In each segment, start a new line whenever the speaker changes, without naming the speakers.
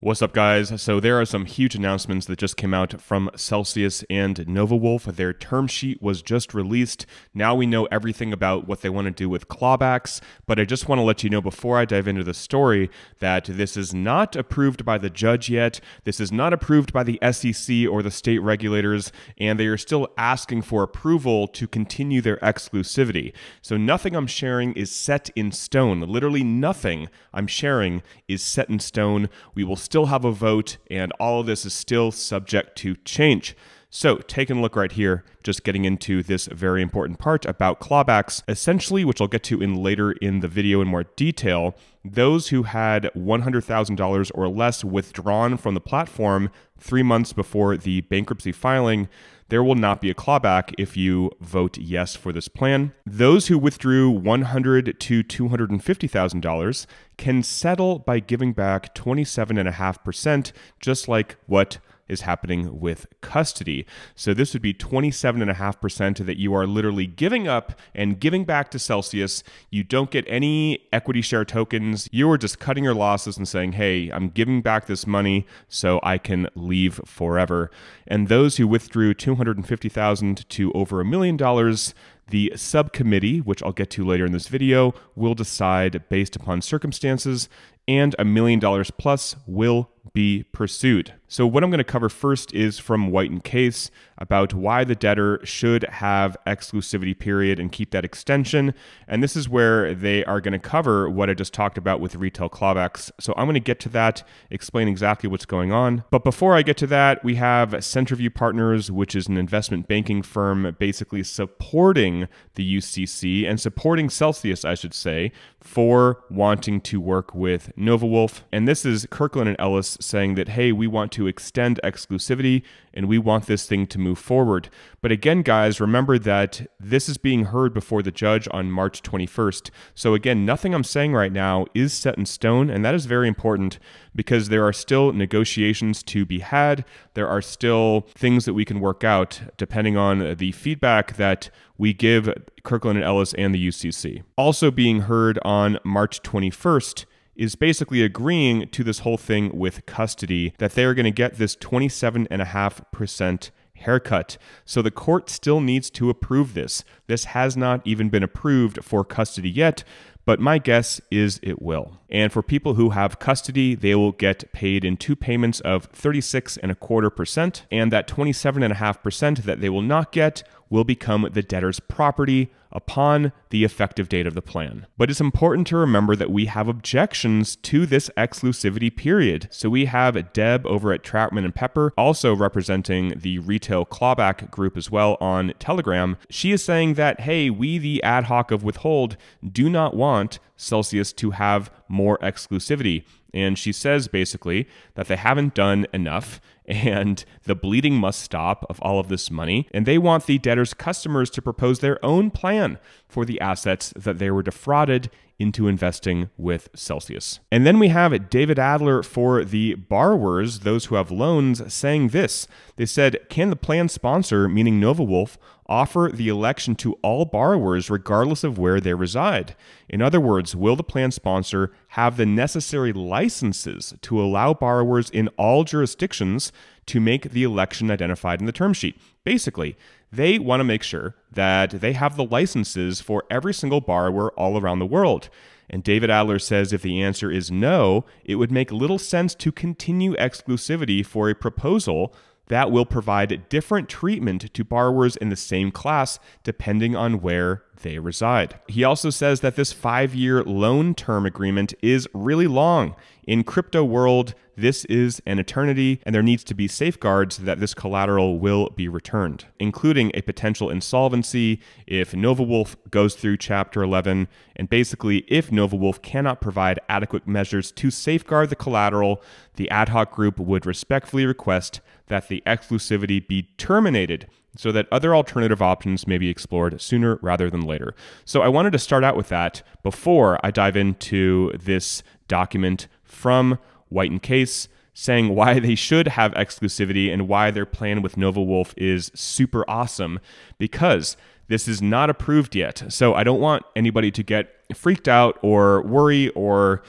What's up, guys? So, there are some huge announcements that just came out from Celsius and NovaWulf. Their term sheet was just released. Now we know everything about what they want to do with clawbacks. But I just want to let you know before I dive into the story that this is not approved by the judge yet. This is not approved by the SEC or the state regulators, and they are still asking for approval to continue their exclusivity. So, nothing I'm sharing is set in stone. Literally, nothing I'm sharing is set in stone. We will still have a vote, and all of this is still subject to change. So, taking a look right here, just getting into this very important part about clawbacks, essentially, which I'll get to in later in the video in more detail, those who had $100,000 or less withdrawn from the platform three months before the bankruptcy filing, there will not be a clawback if you vote yes for this plan. Those who withdrew 100 to $250,000 can settle by giving back 27.5%, just like what is happening with custody. So this would be 27.5% that you are literally giving up and giving back to Celsius. You don't get any equity share tokens. You are just cutting your losses and saying, hey, I'm giving back this money so I can leave forever. And those who withdrew 250,000 to over a million dollars, the subcommittee, which I'll get to later in this video, will decide based upon circumstances, and a million dollars plus will be pursued. So, what I'm going to cover first is from White and Case about why the debtor should have exclusivity period and keep that extension. And this is where they are going to cover what I just talked about with retail clawbacks. So, I'm going to get to that, explain exactly what's going on. But before I get to that, we have Centerview Partners, which is an investment banking firm basically supporting the UCC and supporting Celsius, I should say, for wanting to work with NovaWulf. And this is Kirkland and Ellis saying that, hey, we want to extend exclusivity and we want this thing to move forward. But again, guys, remember that this is being heard before the judge on March 21st. So again, nothing I'm saying right now is set in stone, and that is very important because there are still negotiations to be had. There are still things that we can work out depending on the feedback that we give Kirkland and Ellis and the UCC. Also being heard on March 21st is basically agreeing to this whole thing with custody that they are going to get this 27.5% haircut. So the court still needs to approve this. This has not even been approved for custody yet, but my guess is it will. And for people who have custody, they will get paid in two payments of 36 and a quarter percent, and that 27.5% that they will not get will become the debtor's property upon the effective date of the plan. But it's important to remember that we have objections to this exclusivity period. So we have Deb over at Troutman and Pepper, also representing the retail clawback group as well on Telegram. She is saying that, hey, we, the ad hoc of withhold, do not want Celsius to have more exclusivity. And she says basically that they haven't done enough and the bleeding must stop of all of this money. And they want the debtor's customers to propose their own plan for the assets that they were defrauded into investing with Celsius. And then we have David Adler for the borrowers, those who have loans, saying this. They said, Can the plan sponsor, meaning NovaWulf, offer the election to all borrowers regardless of where they reside? In other words, will the plan sponsor have the necessary licenses to allow borrowers in all jurisdictions to make the election identified in the term sheet? Basically, they want to make sure that they have the licenses for every single borrower all around the world. And David Adler says if the answer is no, it would make little sense to continue exclusivity for a proposal that will provide different treatment to borrowers in the same class depending on where they reside. He also says that this five year loan term agreement is really long. In crypto world, this is an eternity, and there needs to be safeguards that this collateral will be returned, including a potential insolvency if NovaWulf goes through Chapter 11, and basically, if NovaWulf cannot provide adequate measures to safeguard the collateral, the ad hoc group would respectfully request that the exclusivity be terminated so that other alternative options may be explored sooner rather than later. So I wanted to start out with that before I dive into this document from White and Case saying why they should have exclusivity and why their plan with NovaWulf is super awesome because this is not approved yet. So I don't want anybody to get freaked out or worry or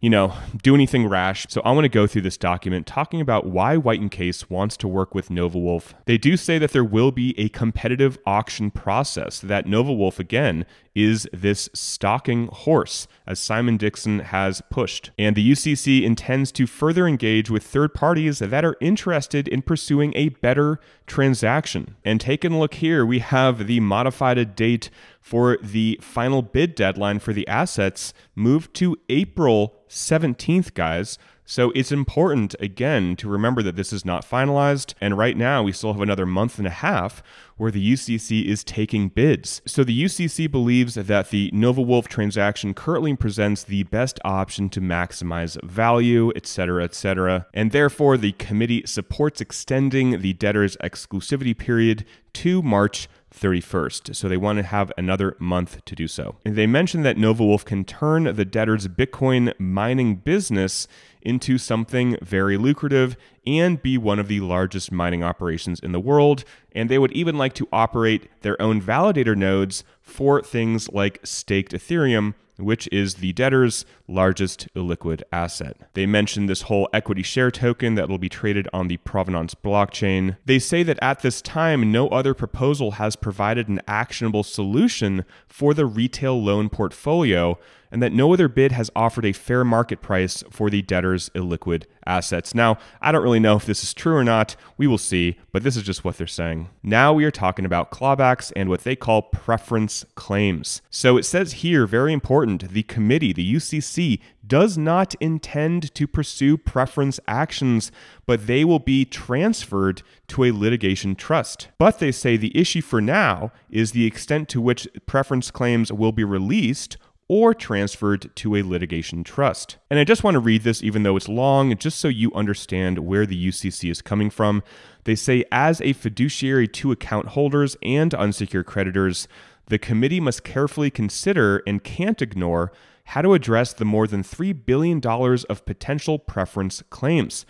you know, do anything rash. So I want to go through this document talking about why White and Case wants to work with NovaWulf. They do say that there will be a competitive auction process, that NovaWulf, again, is this stalking horse, as Simon Dixon has pushed. And the UCC intends to further engage with third parties that are interested in pursuing a better transaction. And taking a look here, we have the modified date for the final bid deadline for the assets moved to April 17th, guys. So it's important, again, to remember that this is not finalized. And right now, we still have another month and a half where the UCC is taking bids. So the UCC believes that the NovaWulf transaction currently presents the best option to maximize value, etc., etc. And therefore, the committee supports extending the debtor's exclusivity period to March 31st. So they want to have another month to do so. And they mentioned that NovaWulf can turn the debtor's Bitcoin mining business into something very lucrative and be one of the largest mining operations in the world. And they would even like to operate their own validator nodes for things like staked Ethereum which is the debtor's largest illiquid asset. They mention this whole equity share token that will be traded on the Provenance blockchain. They say that at this time, no other proposal has provided an actionable solution for the retail loan portfolio, and that no other bid has offered a fair market price for the debtor's illiquid assets. Now, I don't really know if this is true or not. We will see, but this is just what they're saying. Now we are talking about clawbacks and what they call preference claims. So it says here, very important, the committee, the UCC, does not intend to pursue preference actions, but they will be transferred to a litigation trust. But they say the issue for now is the extent to which preference claims will be released or transferred to a litigation trust. And I just want to read this, even though it's long, just so you understand where the UCC is coming from. They say, as a fiduciary to account holders and unsecured creditors, the committee must carefully consider and can't ignore how to address the more than $3 billion of potential preference claims.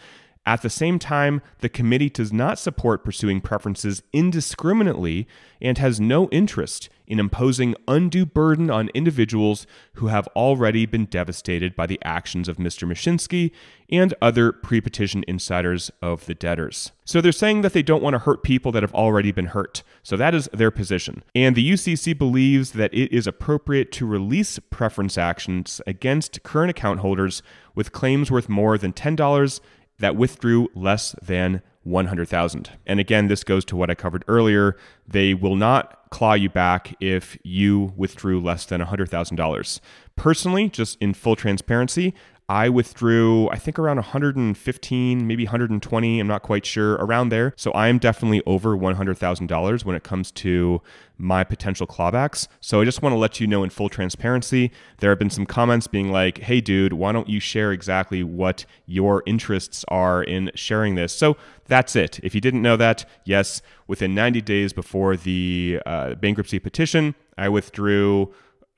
At the same time, the committee does not support pursuing preferences indiscriminately and has no interest in imposing undue burden on individuals who have already been devastated by the actions of Mr. Mashinsky and other pre petition insiders of the debtors. So they're saying that they don't want to hurt people that have already been hurt. So that is their position. And the UCC believes that it is appropriate to release preference actions against current account holders with claims worth more than $10 that withdrew less than 100,000. And again, this goes to what I covered earlier. They will not claw you back if you withdrew less than $100,000. Personally, just in full transparency, I withdrew, I think around 115, maybe 120, I'm not quite sure, around there. So I am definitely over $100,000 when it comes to my potential clawbacks. So I just want to let you know in full transparency, there have been some comments being like, hey, dude, why don't you share exactly what your interests are in sharing this? So that's it. If you didn't know that, yes, within 90 days before the uh, bankruptcy petition, I withdrew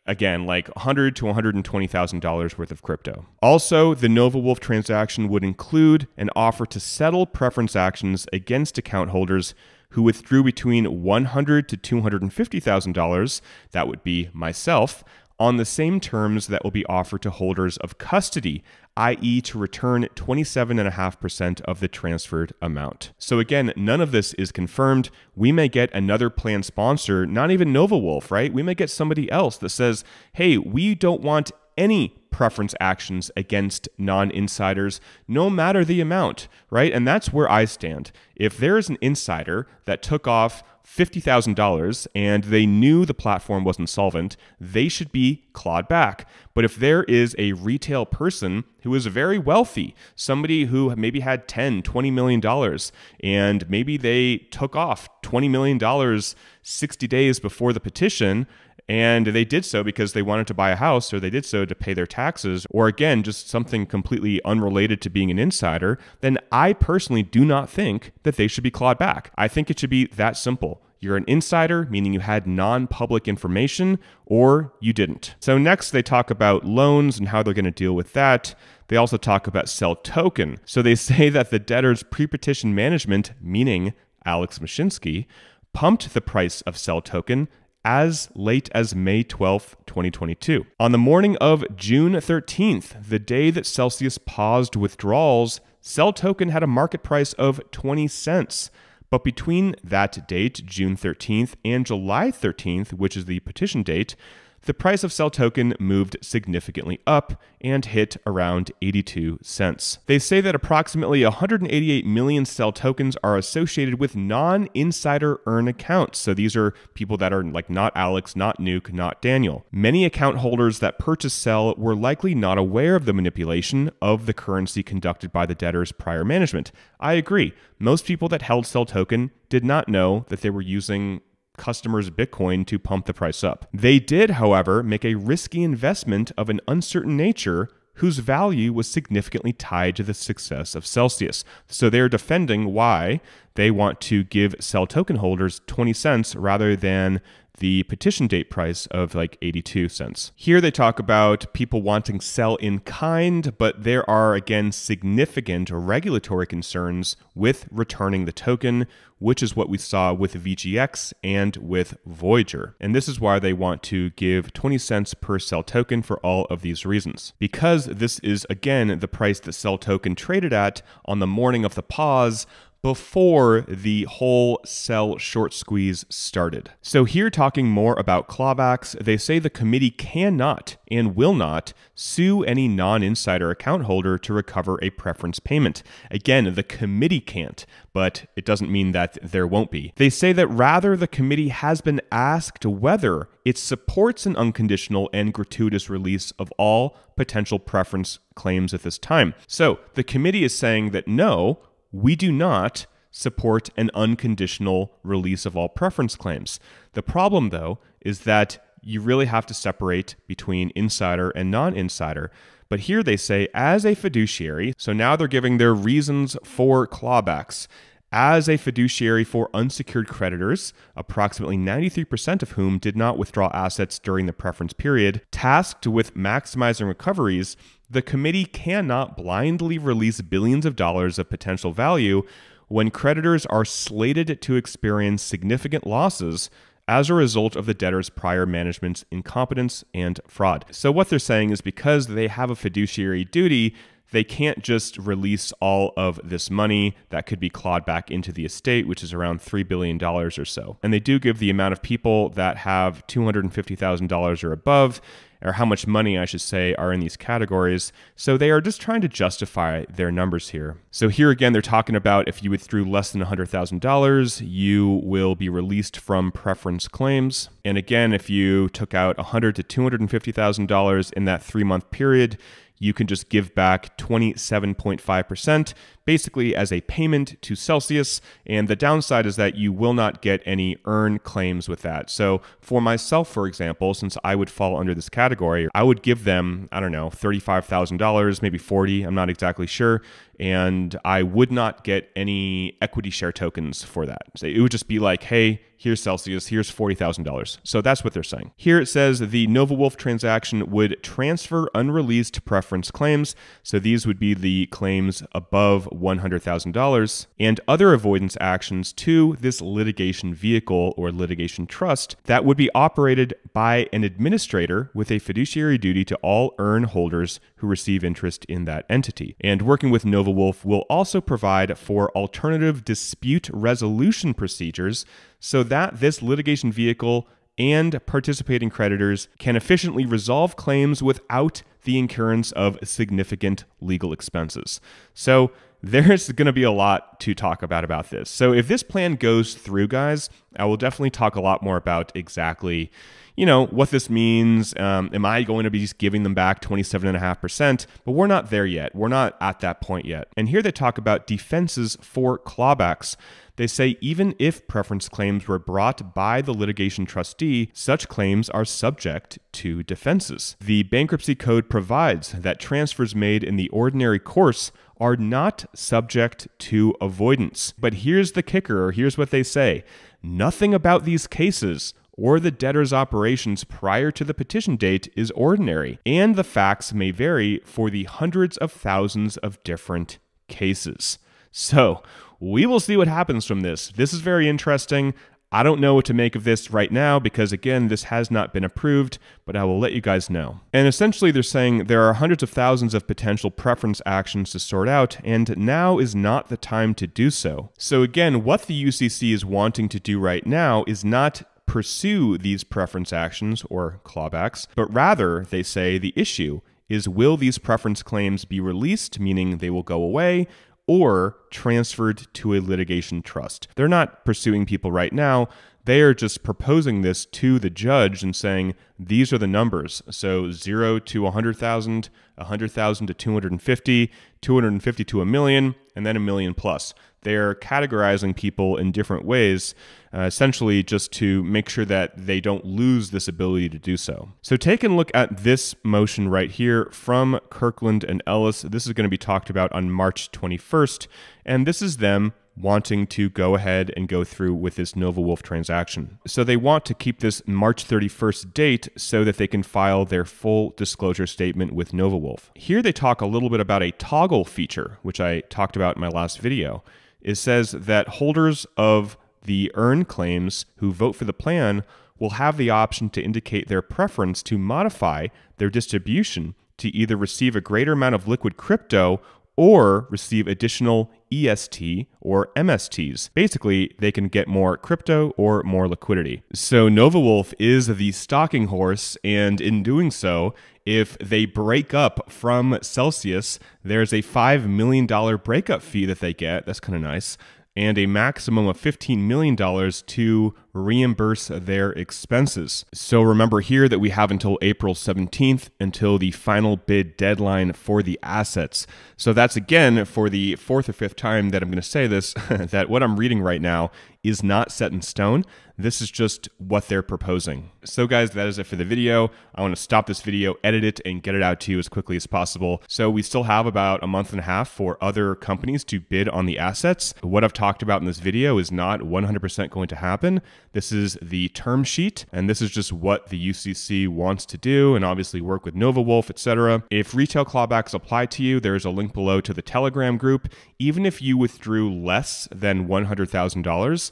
again like 100 to 120,000 dollars worth of crypto. Also, the NovaWulf transaction would include an offer to settle preference actions against account holders who withdrew between 100 to 250,000 dollars, that would be myself, on the same terms that will be offered to holders of custody i.e., to return 27.5% of the transferred amount. So, again, none of this is confirmed. We may get another plan sponsor, not even NovaWulf, right? We may get somebody else that says, hey, we don't want any preference actions against non insiders, no matter the amount, right? And that's where I stand. If there is an insider that took off $50,000 and they knew the platform wasn't solvent, they should be clawed back. But if there is a retail person who is very wealthy, somebody who maybe had 10, 20 million dollars and maybe they took off 20 million dollars 60 days before the petition and they did so because they wanted to buy a house or they did so to pay their taxes or again just something completely unrelated to being an insider, then I personally do not think that they should be clawed back. I think it should be that simple. You're an insider, meaning you had non public information, or you didn't. So, next, they talk about loans and how they're going to deal with that. They also talk about CEL Token. So, they say that the debtor's pre petition management, meaning Alex Mashinsky, pumped the price of CEL Token as late as May 12, 2022. On the morning of June 13th, the day that Celsius paused withdrawals, CEL Token had a market price of 20 cents. But between that date, June 13th, and July 13th, which is the petition date, the price of CEL Token moved significantly up and hit around 82 cents. They say that approximately 188 million CEL tokens are associated with non insider earn accounts. So these are people that are like not Alex, not Nuke, not Daniel. Many account holders that purchased CEL were likely not aware of the manipulation of the currency conducted by the debtor's prior management. I agree. Most people that held CEL Token did not know that they were using customers Bitcoin to pump the price up. They did, however, make a risky investment of an uncertain nature whose value was significantly tied to the success of Celsius. So they're defending why they want to give CEL token holders 20 cents rather than the petition date price of like 82 cents. Here they talk about people wanting CEL in kind, but there are again significant regulatory concerns with returning the token, which is what we saw with VGX and with Voyager. And this is why they want to give 20 cents per CEL token for all of these reasons. Because this is again the price that CEL token traded at on the morning of the pause, before the whole CEL short squeeze started. So, here talking more about clawbacks, they say the committee cannot and will not sue any non insider account holder to recover a preference payment. Again, the committee can't, but it doesn't mean that there won't be. They say that rather the committee has been asked whether it supports an unconditional and gratuitous release of all potential preference claims at this time. So, the committee is saying that no, we do not support an unconditional release of all preference claims. The problem, though, is that you really have to separate between insider and non insider. But here they say, as a fiduciary, so now they're giving their reasons for clawbacks. As a fiduciary for unsecured creditors, approximately 93% of whom did not withdraw assets during the preference period, tasked with maximizing recoveries, the committee cannot blindly release billions of dollars of potential value when creditors are slated to experience significant losses as a result of the debtor's prior management's incompetence and fraud. So, what they're saying is because they have a fiduciary duty, they can't just release all of this money that could be clawed back into the estate, which is around $3 billion or so. And they do give the amount of people that have $250,000 or above or how much money, I should say, are in these categories. So they are just trying to justify their numbers here. So here again, they're talking about if you withdrew less than $100,000, you will be released from preference claims. And again, if you took out 100 to $250,000 in that three month period, you can just give back 27.5% basically as a payment to Celsius. And the downside is that you will not get any earn claims with that. So for myself, for example, since I would fall under this category, I would give them, I don't know, $35,000, maybe 40, I'm not exactly sure. And I would not get any equity share tokens for that. So it would just be like, hey, here's Celsius, here's $40,000. So that's what they're saying. Here it says the NovaWulf transaction would transfer unreleased preference claims. So these would be the claims above $100,000 and other avoidance actions to this litigation vehicle or litigation trust that would be operated by an administrator with a fiduciary duty to all earn holders who receive interest in that entity. And working with NovaWulf will also provide for alternative dispute resolution procedures so that this litigation vehicle and participating creditors can efficiently resolve claims without the incurrence of significant legal expenses. So, there's going to be a lot to talk about about this. So if this plan goes through, guys, I will definitely talk a lot more about exactly, you know, what this means. Um, am I going to be just giving them back 27.5%? But we're not there yet. We're not at that point yet. And here they talk about defenses for clawbacks. They say even if preference claims were brought by the litigation trustee, such claims are subject to defenses. The bankruptcy code provides that transfers made in the ordinary course are not subject to avoidance. But here's the kicker, or here's what they say nothing about these cases or the debtor's operations prior to the petition date is ordinary, and the facts may vary for the hundreds of thousands of different cases. So, we will see what happens from this. This is very interesting. I don't know what to make of this right now because, again, this has not been approved, but I will let you guys know. And essentially, they're saying there are hundreds of thousands of potential preference actions to sort out, and now is not the time to do so. So, again, what the UCC is wanting to do right now is not pursue these preference actions or clawbacks, but rather, they say, the issue is will these preference claims be released, meaning they will go away, or transferred to a litigation trust. They're not pursuing people right now. They are just proposing this to the judge and saying, these are the numbers. So 0 to 100,000, 100,000 to 250, 250 to a million, and then a million plus. They're categorizing people in different ways, uh, essentially just to make sure that they don't lose this ability to do so. So take a look at this motion right here from Kirkland and Ellis. This is going to be talked about on March 21st, and this is them wanting to go ahead and go through with this NovaWulf transaction. So they want to keep this March 31st date so that they can file their full disclosure statement with NovaWulf. Here they talk a little bit about a toggle feature, which I talked about in my last video it says that holders of the earn claims who vote for the plan will have the option to indicate their preference to modify their distribution to either receive a greater amount of liquid crypto or receive additional EST or MSTs. Basically, they can get more crypto or more liquidity. So NovaWulf is the stalking horse, and in doing so, if they break up from Celsius, there's a $5 million breakup fee that they get. That's kind of nice and a maximum of $15 million to reimburse their expenses. So remember here that we have until April 17th until the final bid deadline for the assets. So that's again for the fourth or fifth time that I'm going to say this that what I'm reading right now is not set in stone. This is just what they're proposing. So guys, that is it for the video. I want to stop this video, edit it, and get it out to you as quickly as possible. So we still have about a month and a half for other companies to bid on the assets. What I've talked about in this video is not 100% going to happen. This is the term sheet, and this is just what the UCC wants to do, and obviously work with Nova NovaWulf, etc. If retail clawbacks apply to you, there's a link below to the Telegram group. Even if you withdrew less than $100,000,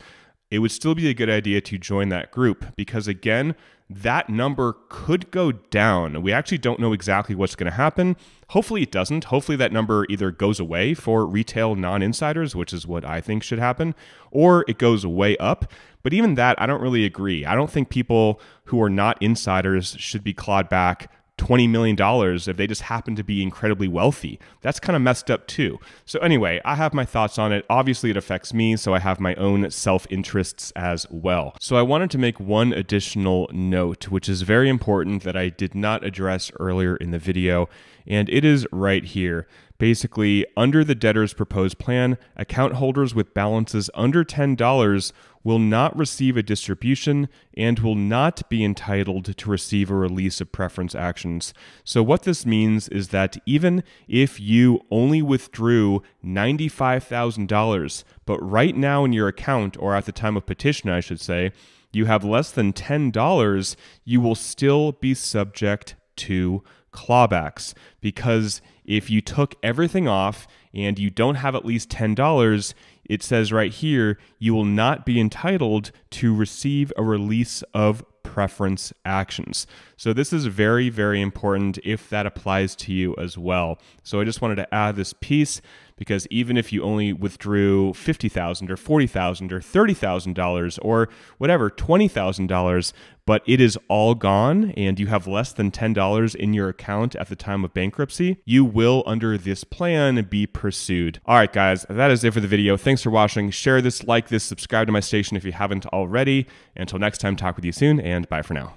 it would still be a good idea to join that group because, again, that number could go down. We actually don't know exactly what's going to happen. Hopefully, it doesn't. Hopefully, that number either goes away for retail non insiders, which is what I think should happen, or it goes way up. But even that, I don't really agree. I don't think people who are not insiders should be clawed back $20 million if they just happen to be incredibly wealthy. That's kind of messed up too. So, anyway, I have my thoughts on it. Obviously, it affects me, so I have my own self interests as well. So, I wanted to make one additional note, which is very important that I did not address earlier in the video, and it is right here. Basically, under the debtor's proposed plan, account holders with balances under $10 will not receive a distribution and will not be entitled to receive a release of preference actions. So, what this means is that even if you only withdrew $95,000, but right now in your account, or at the time of petition, I should say, you have less than $10, you will still be subject to clawbacks because if you took everything off and you don't have at least $10, it says right here, you will not be entitled to receive a release of preference actions. So this is very, very important if that applies to you as well. So I just wanted to add this piece because even if you only withdrew 50,000 or 40,000 or $30,000 or whatever, $20,000, but it is all gone and you have less than $10 in your account at the time of bankruptcy, you will, under this plan, be pursued. All right, guys, that is it for the video. Thanks for watching. Share this, like this, subscribe to my station if you haven't already. Until next time, talk with you soon, and bye for now.